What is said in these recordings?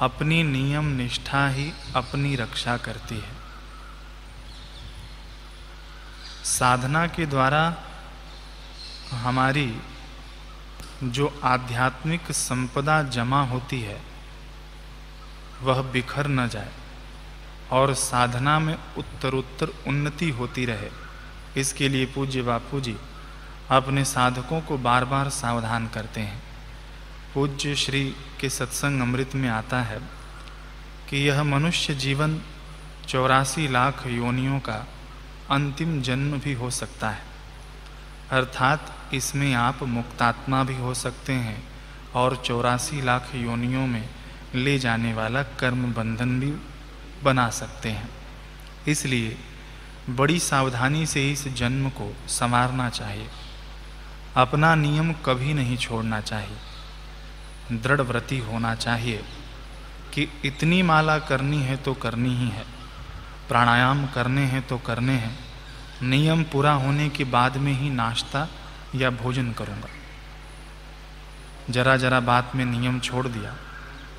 अपनी नियम निष्ठा ही अपनी रक्षा करती है। साधना के द्वारा हमारी जो आध्यात्मिक संपदा जमा होती है, वह बिखर न जाए और साधना में उत्तरोत्तर उन्नति होती रहे। इसके लिए पूज्य बापू जी अपने साधकों को बार बार सावधान करते हैं। पूज्य श्री के सत्संग अमृत में आता है कि यह मनुष्य जीवन चौरासी लाख योनियों का अंतिम जन्म भी हो सकता है। अर्थात इसमें आप मुक्तात्मा भी हो सकते हैं और चौरासी लाख योनियों में ले जाने वाला कर्म बंधन भी बना सकते हैं। इसलिए बड़ी सावधानी से इस जन्म को संवारना चाहिए। अपना नियम कभी नहीं छोड़ना चाहिए। दृढ़ व्रति होना चाहिए कि इतनी माला करनी है तो करनी ही है, प्राणायाम करने हैं तो करने हैं, नियम पूरा होने के बाद में ही नाश्ता या भोजन करूँगा। जरा जरा बात में नियम छोड़ दिया,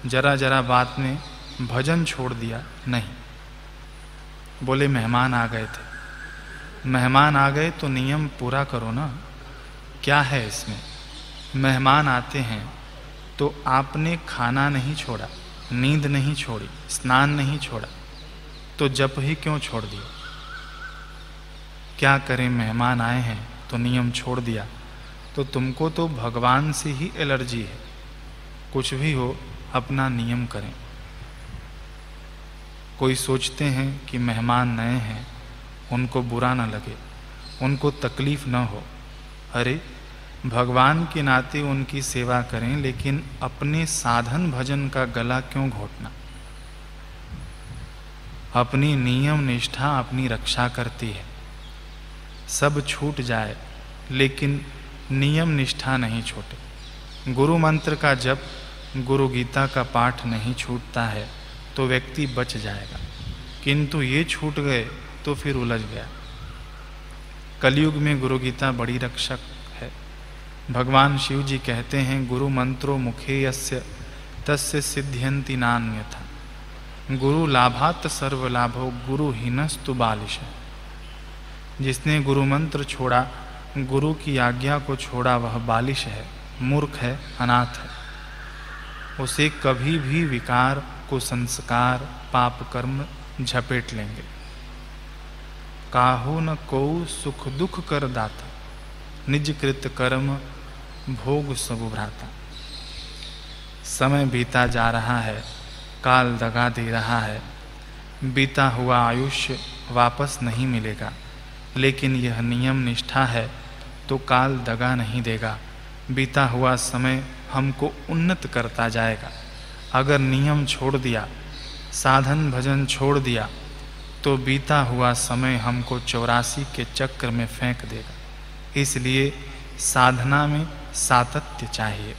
जरा जरा बात में भजन छोड़ दिया, नहीं। बोले, मेहमान आ गए थे। मेहमान आ गए तो नियम पूरा करो ना। क्या है इसमें? मेहमान आते हैं तो आपने खाना नहीं छोड़ा, नींद नहीं छोड़ी, स्नान नहीं छोड़ा तो जप ही क्यों छोड़ दिया? क्या करें, मेहमान आए हैं तो नियम छोड़ दिया। तो तुमको तो भगवान से ही एलर्जी है। कुछ भी हो, अपना नियम करें। कोई सोचते हैं कि मेहमान नए हैं, उनको बुरा ना लगे, उनको तकलीफ़ न हो। अरे भगवान के नाते उनकी सेवा करें, लेकिन अपने साधन भजन का गला क्यों घोटना? अपनी नियम निष्ठा, अपनी रक्षा करती है। सब छूट जाए, लेकिन नियम निष्ठा नहीं छूटे। गुरु मंत्र का जप, गुरु गीता का पाठ नहीं छूटता है तो व्यक्ति बच जाएगा। किंतु ये छूट गए तो फिर उलझ गया। कलयुग में गुरु गीता बड़ी रक्षक भगवान शिव जी कहते हैं, गुरु मंत्रो मुखे यस्य, तस्य सिद्ध्यंति नान्यथा। गुरु लाभात सर्व लाभो, गुरु हीनस्तु बालिश। जिसने गुरु मंत्र छोड़ा, गुरु की आज्ञा को छोड़ा, वह बालिश है, मूर्ख है, अनाथ है। उसे कभी भी विकार को संस्कार पाप कर्म झपेट लेंगे। काहू न को सुख दुख कर दाता निज कृत कर्म भोग सब भ्राता समय बीता जा रहा है, काल दगा दे रहा है। बीता हुआ आयुष्य वापस नहीं मिलेगा, लेकिन यह नियम निष्ठा है तो काल दगा नहीं देगा। बीता हुआ समय हमको उन्नत करता जाएगा। अगर नियम छोड़ दिया, साधन भजन छोड़ दिया तो बीता हुआ समय हमको चौरासी के चक्र में फेंक देगा। इसलिए साधना में सातत्य चाहिए।